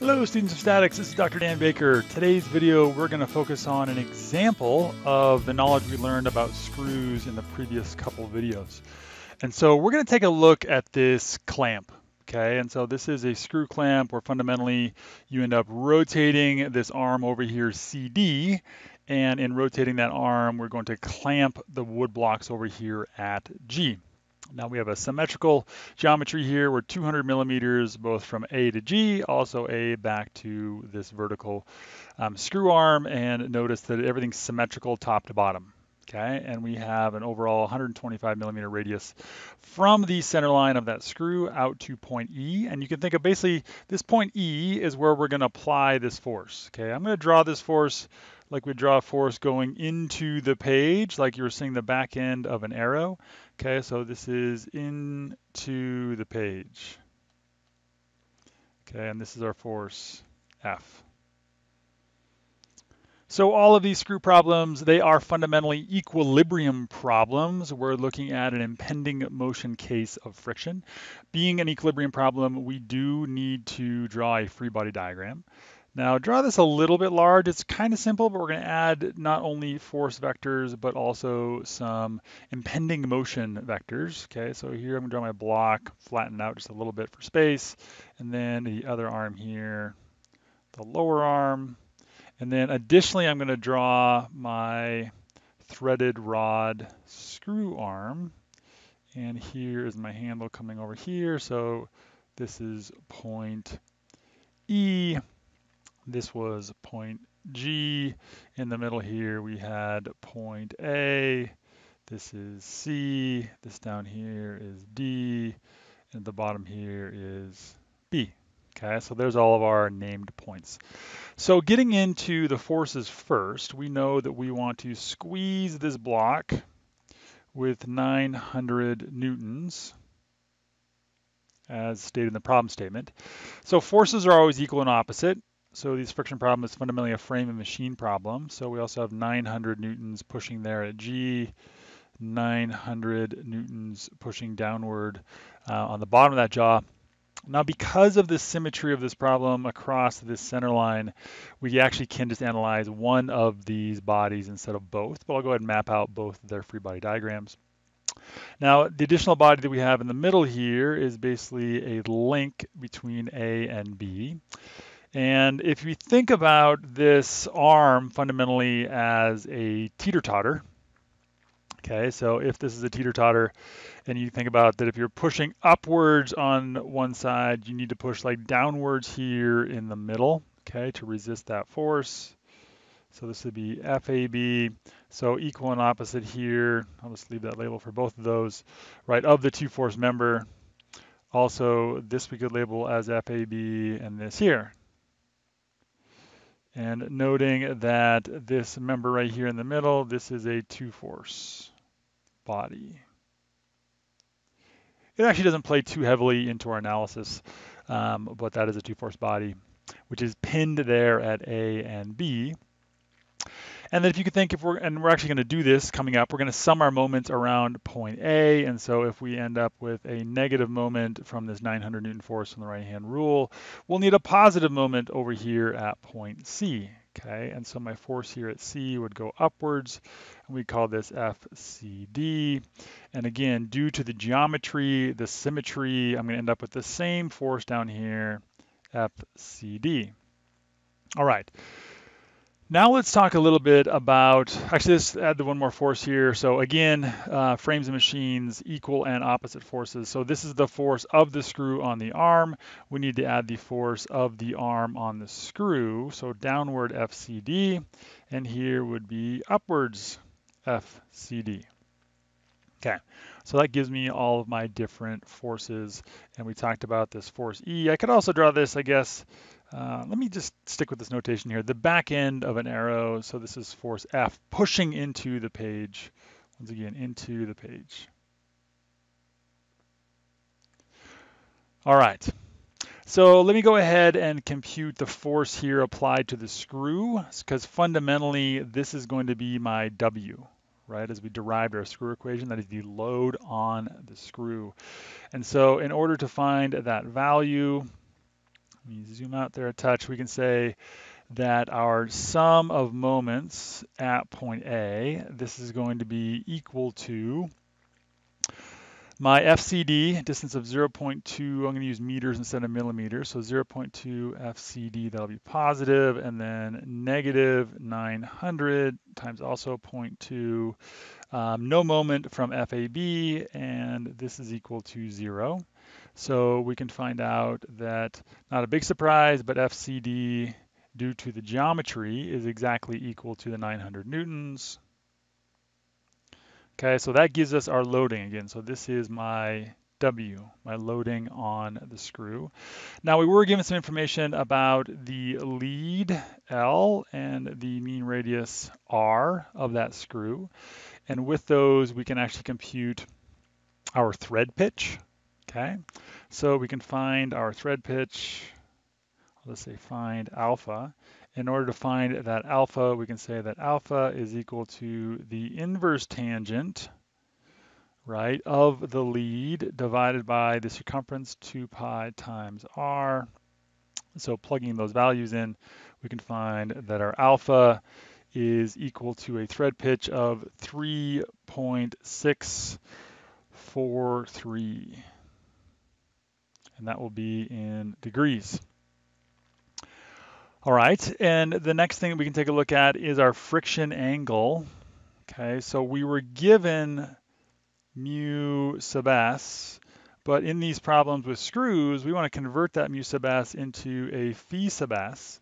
Hello students of statics, this is Dr. Dan Baker. Today's video we're going to focus on an example of the knowledge we learned about screws in the previous couple videos. And so we're going to take a look at this clamp. Okay, and so this is a screw clamp where fundamentally you end up rotating this arm over here CD and in rotating that arm we're going to clamp the wood blocks over here at G. Now we have a symmetrical geometry here. We're 200 millimeters both from A to G, also A back to this vertical um, screw arm, and notice that everything's symmetrical top to bottom. Okay, and we have an overall 125 millimeter radius from the center line of that screw out to point E. And you can think of basically this point E is where we're going to apply this force. Okay, I'm going to draw this force like we draw a force going into the page, like you were seeing the back end of an arrow. Okay, so this is into the page. Okay, and this is our force F. So all of these screw problems, they are fundamentally equilibrium problems. We're looking at an impending motion case of friction. Being an equilibrium problem, we do need to draw a free body diagram. Now draw this a little bit large. It's kind of simple, but we're going to add not only force vectors, but also some impending motion vectors. Okay, so here I'm going to draw my block, flatten out just a little bit for space, and then the other arm here, the lower arm. And then additionally, I'm going to draw my threaded rod screw arm. And here is my handle coming over here. So this is point E. This was point G. In the middle here, we had point A. This is C. This down here is D. And the bottom here is B. Okay, so there's all of our named points. So getting into the forces first, we know that we want to squeeze this block with 900 newtons as stated in the problem statement. So forces are always equal and opposite. So this friction problem is fundamentally a frame and machine problem. So we also have 900 newtons pushing there at G, 900 newtons pushing downward uh, on the bottom of that jaw. Now, because of the symmetry of this problem across this center line, we actually can just analyze one of these bodies instead of both, but I'll go ahead and map out both their free body diagrams. Now, the additional body that we have in the middle here is basically a link between A and B. And if you think about this arm fundamentally as a teeter-totter, okay, so if this is a teeter-totter and you think about that if you're pushing upwards on one side, you need to push like downwards here in the middle, okay, to resist that force. So this would be FAB. So equal and opposite here. I'll just leave that label for both of those, right, of the two force member. Also, this we could label as FAB and this here. And noting that this member right here in the middle, this is a two force body. It actually doesn't play too heavily into our analysis, um, but that is a two force body, which is pinned there at A and B. And then if you could think if we're, and we're actually going to do this coming up, we're going to sum our moments around point A. And so if we end up with a negative moment from this 900 Newton force from the right hand rule, we'll need a positive moment over here at point C. Okay, and so my force here at C would go upwards, and we call this FCD. And again, due to the geometry, the symmetry, I'm going to end up with the same force down here, FCD. All right. Now let's talk a little bit about, actually let's add the one more force here. So again, uh, frames and machines, equal and opposite forces. So this is the force of the screw on the arm. We need to add the force of the arm on the screw. So downward FCD, and here would be upwards FCD. Okay, so that gives me all of my different forces. And we talked about this force E. I could also draw this, I guess, uh, let me just stick with this notation here. The back end of an arrow, so this is force F, pushing into the page. Once again, into the page. All right. So let me go ahead and compute the force here applied to the screw, because fundamentally this is going to be my W, right, as we derived our screw equation, that is the load on the screw. And so in order to find that value, zoom out there a touch, we can say that our sum of moments at point A, this is going to be equal to my FCD, distance of 0.2, I'm going to use meters instead of millimeters, so 0.2 FCD, that'll be positive, and then negative 900 times also 0.2, um, no moment from FAB, and this is equal to zero. So we can find out that, not a big surprise, but FCD due to the geometry is exactly equal to the 900 newtons. Okay, so that gives us our loading again. So this is my W, my loading on the screw. Now we were given some information about the lead L and the mean radius R of that screw. And with those, we can actually compute our thread pitch. Okay, so we can find our thread pitch. Let's say find alpha. In order to find that alpha, we can say that alpha is equal to the inverse tangent, right, of the lead divided by the circumference 2 pi times r. So plugging those values in, we can find that our alpha is equal to a thread pitch of 3.643. And that will be in degrees. All right, and the next thing we can take a look at is our friction angle. Okay, so we were given mu sub s, but in these problems with screws, we want to convert that mu sub s into a phi sub s.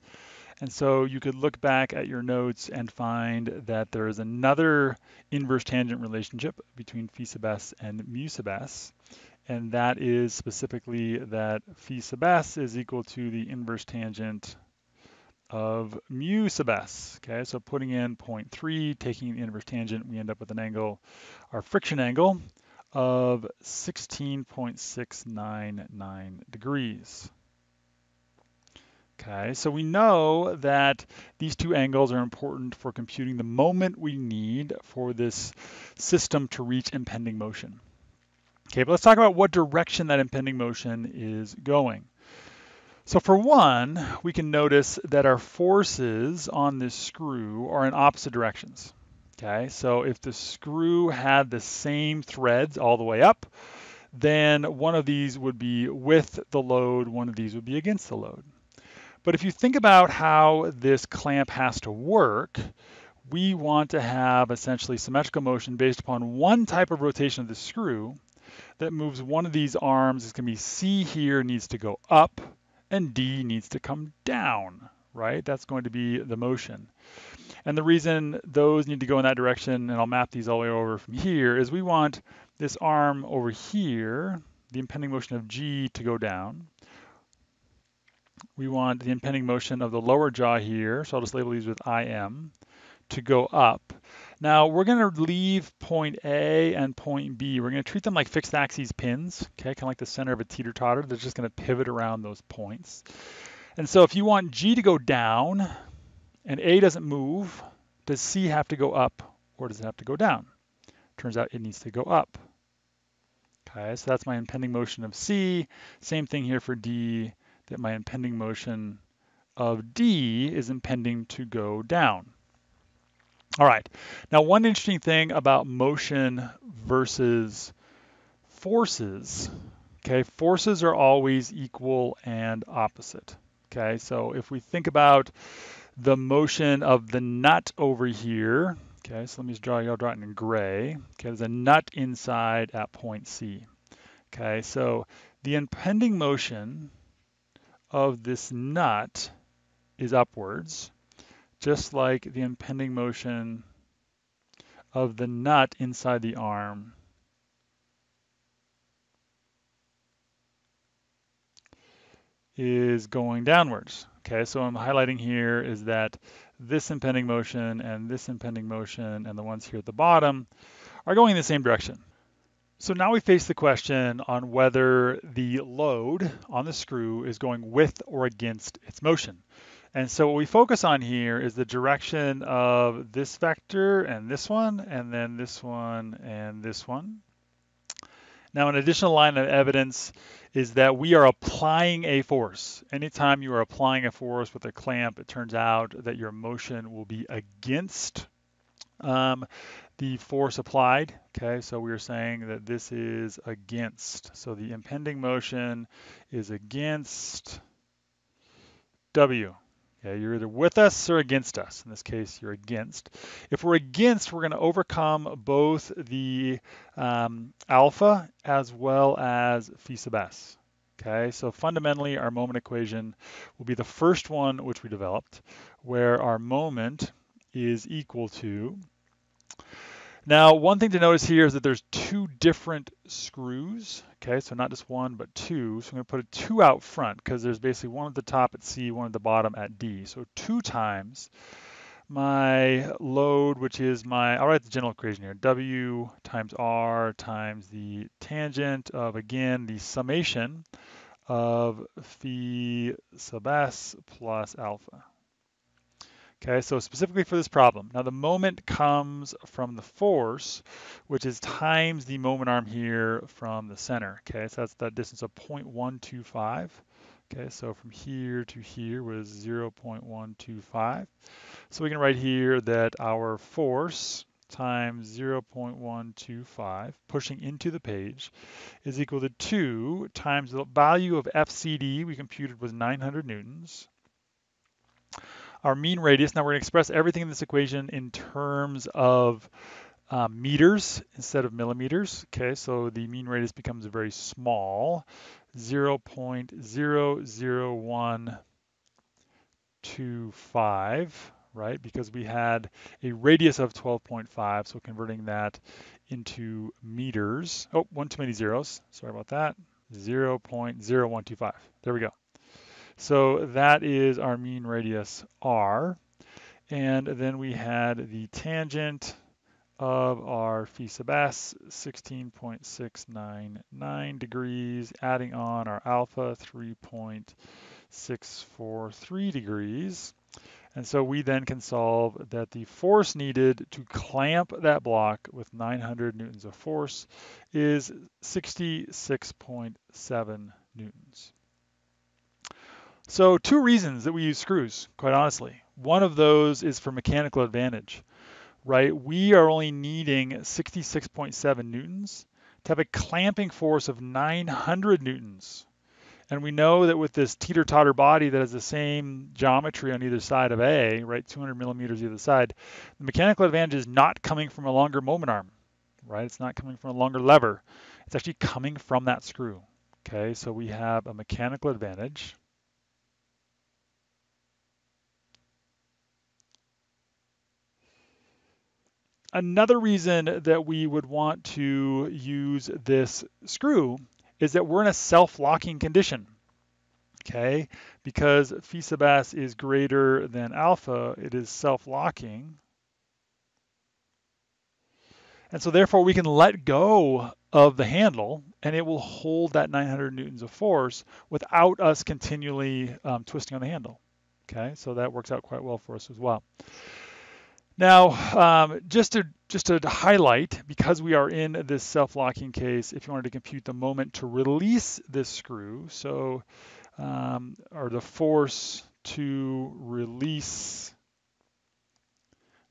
And so you could look back at your notes and find that there is another inverse tangent relationship between phi sub s and mu sub s. And that is specifically that phi sub s is equal to the inverse tangent of mu sub s. Okay, so putting in 0.3, taking the inverse tangent, we end up with an angle, our friction angle of 16.699 degrees. Okay, so we know that these two angles are important for computing the moment we need for this system to reach impending motion. Okay, but let's talk about what direction that impending motion is going. So for one, we can notice that our forces on this screw are in opposite directions. Okay, so if the screw had the same threads all the way up, then one of these would be with the load, one of these would be against the load. But if you think about how this clamp has to work, we want to have essentially symmetrical motion based upon one type of rotation of the screw that moves one of these arms. It's going to be C here needs to go up, and D needs to come down, right? That's going to be the motion. And the reason those need to go in that direction, and I'll map these all the way over from here, is we want this arm over here, the impending motion of G to go down. We want the impending motion of the lower jaw here, so I'll just label these with IM, to go up. Now we're going to leave point A and point B. We're going to treat them like fixed axes pins, okay, kind of like the center of a teeter-totter. They're just going to pivot around those points. And so if you want G to go down and A doesn't move, does C have to go up or does it have to go down? Turns out it needs to go up. Okay, so that's my impending motion of C. Same thing here for D, that my impending motion of D is impending to go down. All right. Now, one interesting thing about motion versus forces, okay, forces are always equal and opposite. Okay, so if we think about the motion of the nut over here, okay, so let me just draw, I'll draw it in gray. Okay, there's a nut inside at point C. Okay, so the impending motion of this nut is upwards just like the impending motion of the nut inside the arm. is going downwards. Okay, so I'm highlighting here is that this impending motion and this impending motion and the ones here at the bottom are going in the same direction. So now we face the question on whether the load on the screw is going with or against its motion. And so what we focus on here is the direction of this vector and this one, and then this one and this one. Now, an additional line of evidence is that we are applying a force. Anytime you are applying a force with a clamp, it turns out that your motion will be against um, the force applied. Okay, so we are saying that this is against. So the impending motion is against W. Okay, you're either with us or against us. In this case, you're against. If we're against, we're going to overcome both the um, alpha as well as phi sub s. Okay, so fundamentally, our moment equation will be the first one which we developed, where our moment is equal to now, one thing to notice here is that there's two different screws, okay? So not just one, but two. So I'm gonna put a two out front because there's basically one at the top at C, one at the bottom at D. So two times my load, which is my, I'll write the general equation here, W times R times the tangent of, again, the summation of phi sub s plus alpha. Okay, so specifically for this problem. Now the moment comes from the force, which is times the moment arm here from the center. Okay, so that's that distance of 0.125. Okay, so from here to here was 0.125. So we can write here that our force times 0.125 pushing into the page is equal to 2 times the value of FCD we computed was 900 newtons our mean radius. Now we're going to express everything in this equation in terms of uh, meters instead of millimeters. Okay, so the mean radius becomes a very small, 0.00125, right? Because we had a radius of 12.5, so converting that into meters. Oh, one too many zeros. Sorry about that. 0.0125. There we go. So that is our mean radius r. And then we had the tangent of our phi sub s, 16.699 degrees, adding on our alpha, 3.643 degrees. And so we then can solve that the force needed to clamp that block with 900 newtons of force is 66.7 newtons. So two reasons that we use screws, quite honestly. One of those is for mechanical advantage, right? We are only needing 66.7 newtons to have a clamping force of 900 newtons. And we know that with this teeter-totter body that has the same geometry on either side of A, right, 200 millimeters either side, the mechanical advantage is not coming from a longer moment arm, right? It's not coming from a longer lever. It's actually coming from that screw, okay? So we have a mechanical advantage. Another reason that we would want to use this screw is that we're in a self-locking condition, okay? Because phi sub s is greater than alpha, it is self-locking. And so therefore we can let go of the handle and it will hold that 900 newtons of force without us continually um, twisting on the handle. Okay, so that works out quite well for us as well. Now, um, just to just to highlight, because we are in this self-locking case, if you wanted to compute the moment to release this screw, so um, or the force to release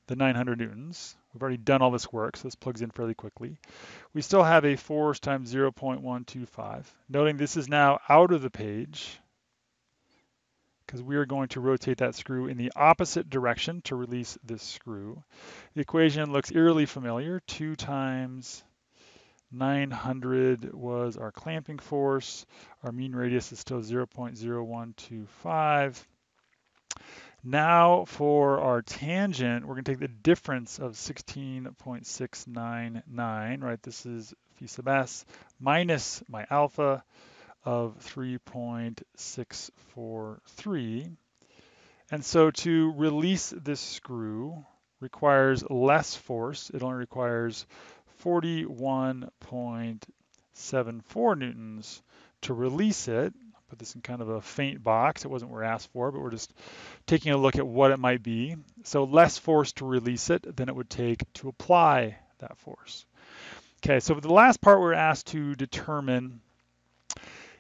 the 900 newtons. We've already done all this work, so this plugs in fairly quickly. We still have a force times 0.125. Noting this is now out of the page, because we are going to rotate that screw in the opposite direction to release this screw. The equation looks eerily familiar. 2 times 900 was our clamping force. Our mean radius is still 0.0125. Now for our tangent, we're going to take the difference of 16.699, right? This is phi sub s minus my alpha of 3.643. And so to release this screw requires less force. It only requires 41.74 newtons to release it. Put this in kind of a faint box. It wasn't what we're asked for, but we're just taking a look at what it might be. So less force to release it than it would take to apply that force. Okay, so the last part, we're asked to determine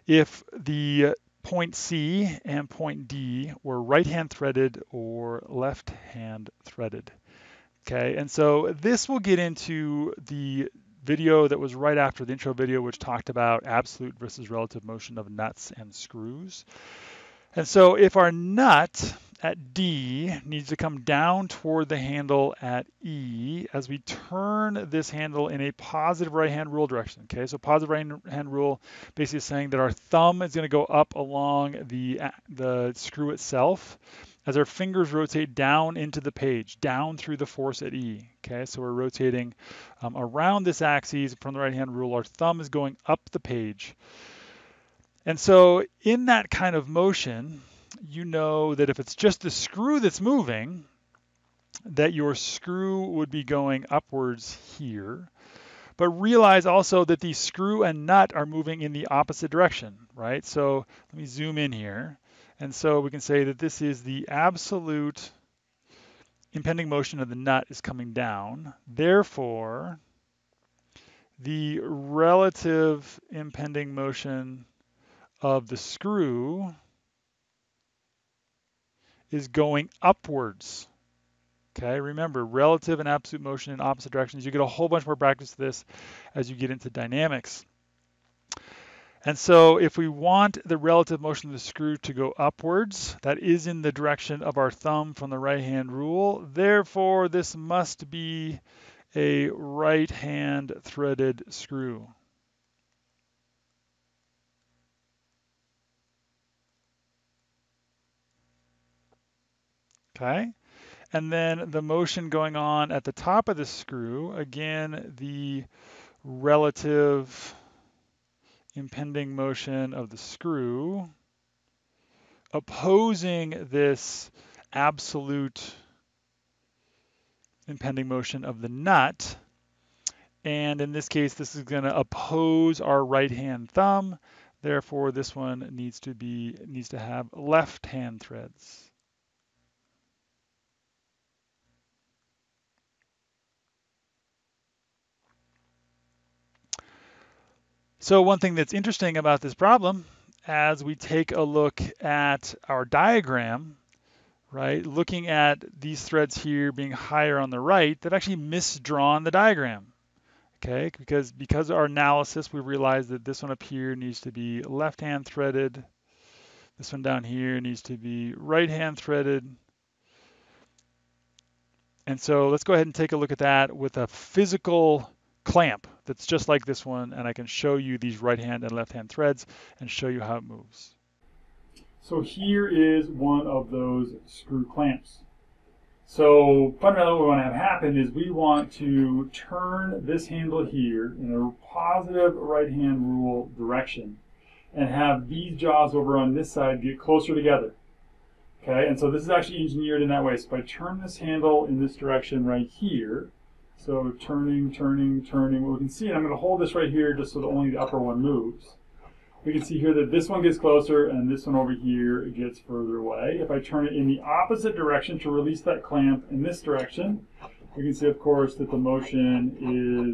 if the uh, point C and point D were right-hand threaded or left-hand threaded. Okay, and so this will get into the video that was right after the intro video, which talked about absolute versus relative motion of nuts and screws. And so if our nut at D needs to come down toward the handle at E as we turn this handle in a positive right hand rule direction. Okay, so positive right hand rule basically saying that our thumb is going to go up along the, the screw itself as our fingers rotate down into the page, down through the force at E. Okay, so we're rotating um, around this axis from the right hand rule. Our thumb is going up the page. And so in that kind of motion, you know that if it's just the screw that's moving, that your screw would be going upwards here. But realize also that the screw and nut are moving in the opposite direction, right? So let me zoom in here. And so we can say that this is the absolute impending motion of the nut is coming down. Therefore, the relative impending motion of the screw is going upwards. Okay, remember relative and absolute motion in opposite directions. You get a whole bunch more practice to this as you get into dynamics. And so if we want the relative motion of the screw to go upwards, that is in the direction of our thumb from the right hand rule. Therefore, this must be a right hand threaded screw. Okay. And then the motion going on at the top of the screw, again, the relative impending motion of the screw opposing this absolute impending motion of the nut. And in this case, this is going to oppose our right hand thumb. Therefore, this one needs to be needs to have left hand threads. So one thing that's interesting about this problem, as we take a look at our diagram, right, looking at these threads here being higher on the right, they've actually misdrawn the diagram. Okay, because because our analysis, we realized that this one up here needs to be left-hand threaded. This one down here needs to be right-hand threaded. And so let's go ahead and take a look at that with a physical clamp that's just like this one, and I can show you these right hand and left hand threads and show you how it moves. So here is one of those screw clamps. So fundamentally what we want to have happen is we want to turn this handle here in a positive right hand rule direction and have these jaws over on this side get closer together. Okay, and so this is actually engineered in that way. So if I turn this handle in this direction right here, so turning, turning, turning. What we can see, and I'm going to hold this right here just so that only the upper one moves. We can see here that this one gets closer and this one over here gets further away. If I turn it in the opposite direction to release that clamp in this direction, we can see, of course, that the motion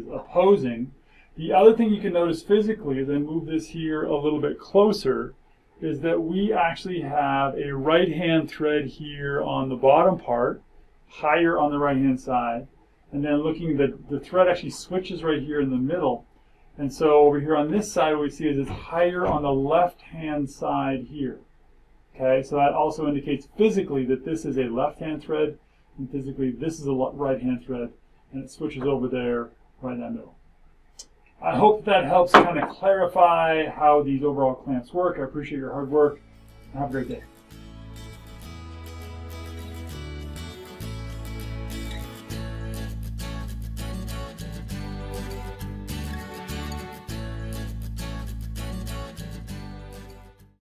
is opposing. The other thing you can notice physically as I move this here a little bit closer is that we actually have a right hand thread here on the bottom part, higher on the right hand side, and then looking, the, the thread actually switches right here in the middle. And so over here on this side, what we see is it's higher on the left-hand side here. Okay, so that also indicates physically that this is a left-hand thread, and physically this is a right-hand thread, and it switches over there right in that middle. I hope that helps kind of clarify how these overall clamps work. I appreciate your hard work. Have a great day.